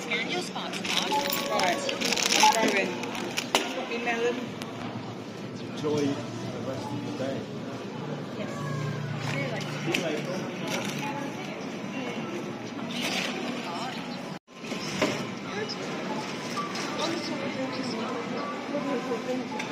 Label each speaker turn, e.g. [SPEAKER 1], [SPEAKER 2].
[SPEAKER 1] Scan your spot
[SPEAKER 2] Right. Driving. Melon.
[SPEAKER 3] Enjoy the rest of the day.
[SPEAKER 1] Yes. See you later.
[SPEAKER 3] See you later.